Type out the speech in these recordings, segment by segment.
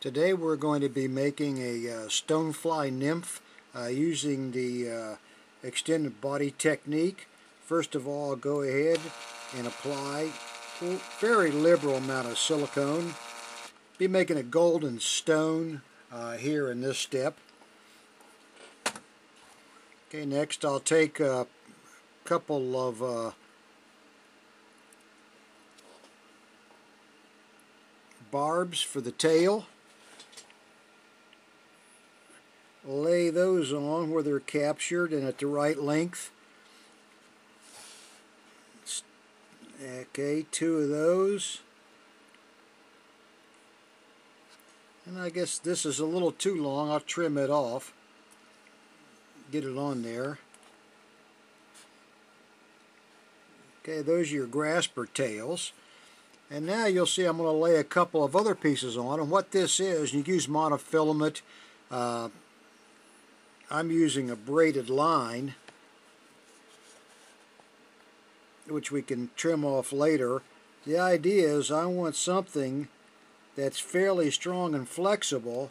Today we're going to be making a uh, stonefly nymph uh, using the uh, extended body technique. First of all, go ahead and apply a very liberal amount of silicone. Be making a golden stone uh, here in this step. Okay, next I'll take a couple of uh, barbs for the tail. Lay those on where they're captured and at the right length. Okay, two of those. And I guess this is a little too long. I'll trim it off. Get it on there. Okay, those are your grasper tails. And now you'll see I'm going to lay a couple of other pieces on. And what this is, you use monofilament uh, I'm using a braided line which we can trim off later. The idea is I want something that's fairly strong and flexible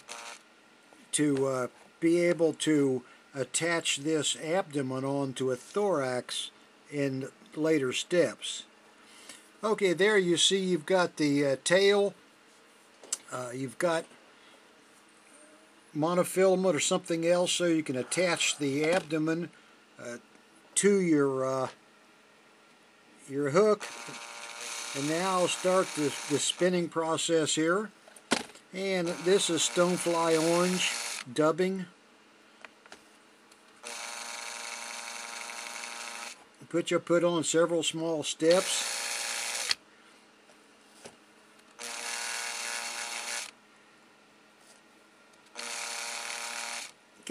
to uh, be able to attach this abdomen onto a thorax in later steps. Okay, there you see you've got the uh, tail, uh, you've got monofilament or something else so you can attach the abdomen uh, to your uh, your hook. And now I'll start the, the spinning process here. And this is stonefly orange dubbing. Put you put on several small steps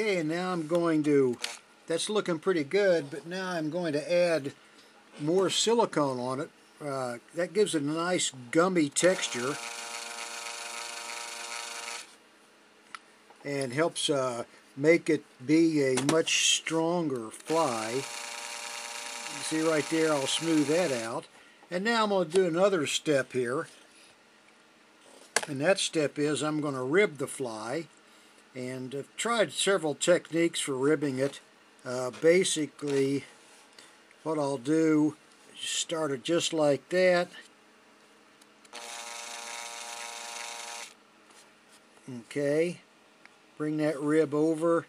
Okay, and now I'm going to, that's looking pretty good, but now I'm going to add more silicone on it. Uh, that gives it a nice gummy texture and helps uh, make it be a much stronger fly. You see right there, I'll smooth that out. And now I'm going to do another step here. And that step is I'm going to rib the fly and I've tried several techniques for ribbing it. Uh, basically, what I'll do is start it just like that. Okay, bring that rib over.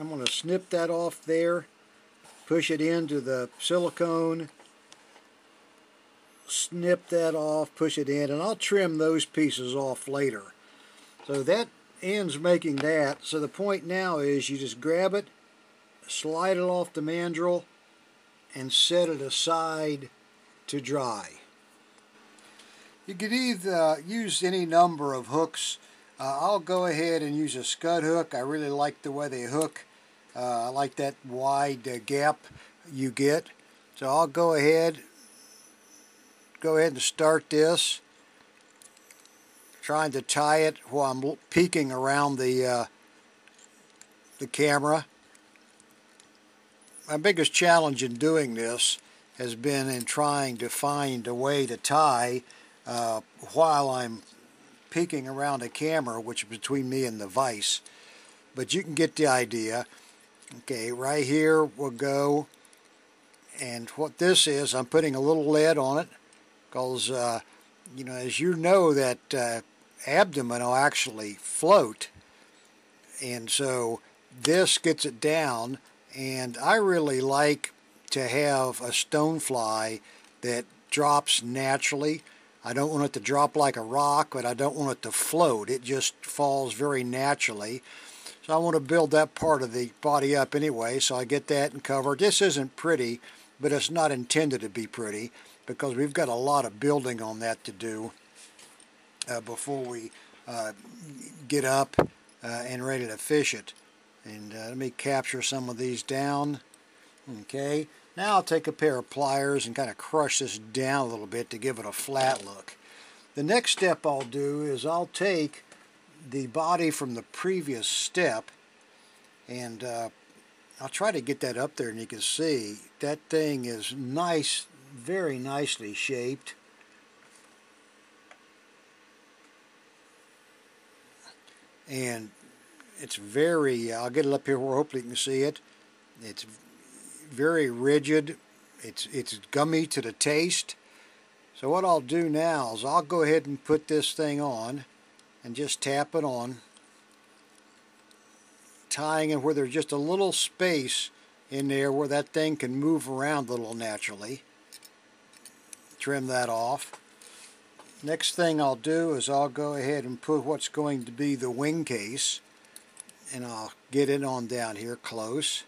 I'm going to snip that off there, push it into the silicone, snip that off, push it in, and I'll trim those pieces off later. So that ends making that. So the point now is you just grab it, slide it off the mandrel, and set it aside to dry. You could either use any number of hooks. Uh, I'll go ahead and use a scud hook. I really like the way they hook. Uh, I like that wide uh, gap you get. So I'll go ahead go ahead and start this. Trying to tie it while I'm peeking around the uh, the camera. My biggest challenge in doing this has been in trying to find a way to tie uh, while I'm peeking around a camera, which is between me and the vise. But you can get the idea. Okay, right here we'll go. And what this is, I'm putting a little lead on it because uh, you know as you know that uh, abdomen will actually float. And so this gets it down and I really like to have a stonefly that drops naturally. I don't want it to drop like a rock but I don't want it to float. It just falls very naturally. So I want to build that part of the body up anyway so I get that and covered this isn't pretty but it's not intended to be pretty because we've got a lot of building on that to do uh, before we uh, get up uh, and ready to fish it. And uh, let me capture some of these down. Okay, now I'll take a pair of pliers and kind of crush this down a little bit to give it a flat look. The next step I'll do is I'll take the body from the previous step and uh, I'll try to get that up there and you can see that thing is nice very nicely shaped. And it's very, I'll get it up here where hopefully you can see it. It's very rigid. It's, it's gummy to the taste. So what I'll do now is I'll go ahead and put this thing on and just tap it on. Tying in where there's just a little space in there where that thing can move around a little naturally. Trim that off. Next thing I'll do is I'll go ahead and put what's going to be the wing case and I'll get it on down here close.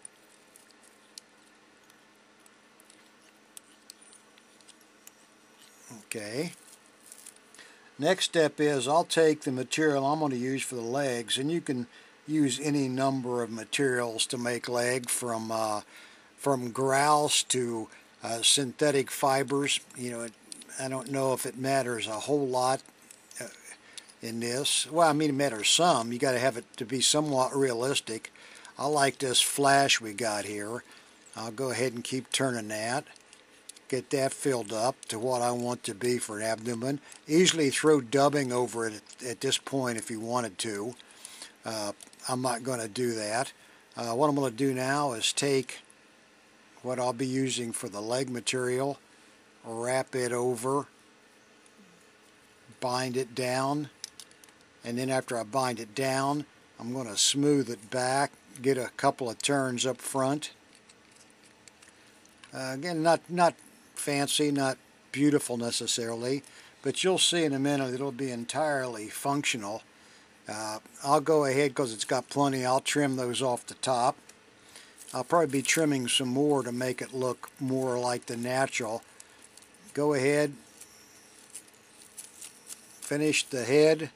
Okay. Next step is I'll take the material I'm going to use for the legs and you can use any number of materials to make leg from uh, from grouse to uh, synthetic fibers. You know, it, I don't know if it matters a whole lot uh, in this. Well, I mean, it matters some. You got to have it to be somewhat realistic. I like this flash we got here. I'll go ahead and keep turning that. Get that filled up to what I want to be for an abdomen. Easily throw dubbing over it at, at this point if you wanted to. Uh, I'm not going to do that. Uh, what I'm going to do now is take what I'll be using for the leg material, wrap it over, bind it down, and then after I bind it down, I'm going to smooth it back, get a couple of turns up front. Uh, again, not, not fancy, not beautiful necessarily, but you'll see in a minute it'll be entirely functional. Uh, I'll go ahead because it's got plenty. I'll trim those off the top. I'll probably be trimming some more to make it look more like the natural. Go ahead, finish the head,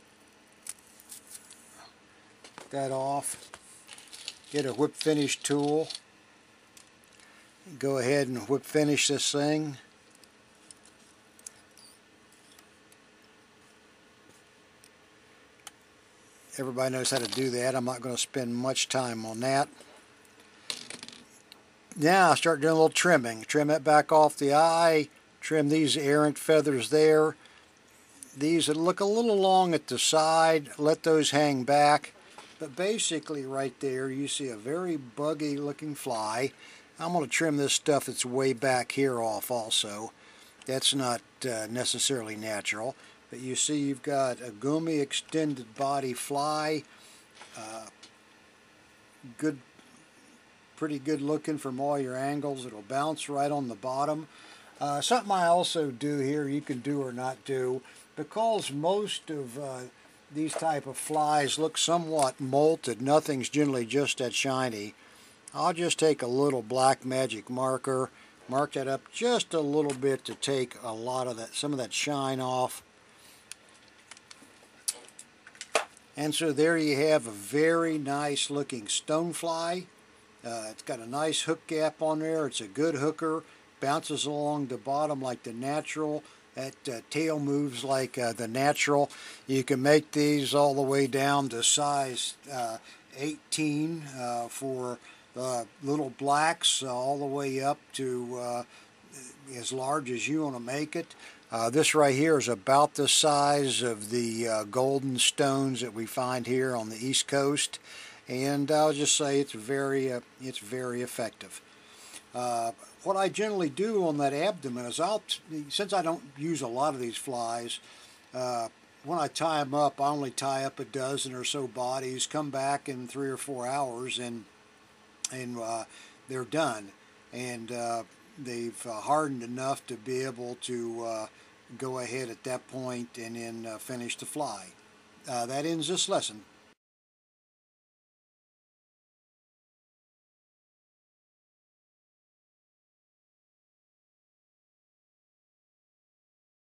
that off, get a whip finish tool, go ahead and whip finish this thing. Everybody knows how to do that. I'm not going to spend much time on that. Now start doing a little trimming. Trim it back off the eye. Trim these errant feathers there. These that look a little long at the side, let those hang back. But basically right there you see a very buggy looking fly. I'm going to trim this stuff that's way back here off also. That's not uh, necessarily natural. But you see you've got a gummy extended body fly. Uh, good, pretty good looking from all your angles. It'll bounce right on the bottom. Uh, something I also do here, you can do or not do, because most of uh, these type of flies look somewhat molted, nothing's generally just that shiny. I'll just take a little black magic marker, mark that up just a little bit to take a lot of that, some of that shine off. And so there you have a very nice looking stonefly. Uh, it's got a nice hook gap on there. It's a good hooker. Bounces along the bottom like the natural. That uh, tail moves like uh, the natural. You can make these all the way down to size uh, 18 uh, for uh, little blacks all the way up to as large as you want to make it. Uh, this right here is about the size of the uh, golden stones that we find here on the east coast and I'll just say it's very uh, it's very effective. what I generally do on that abdomen is I'll since I don't use a lot of these flies when I tie them up I only tie up a dozen or so bodies come back in three or four hours and and uh, they're done. And uh, they've uh, hardened enough to be able to uh, go ahead at that point and then uh, finish the fly. that ends this lesson.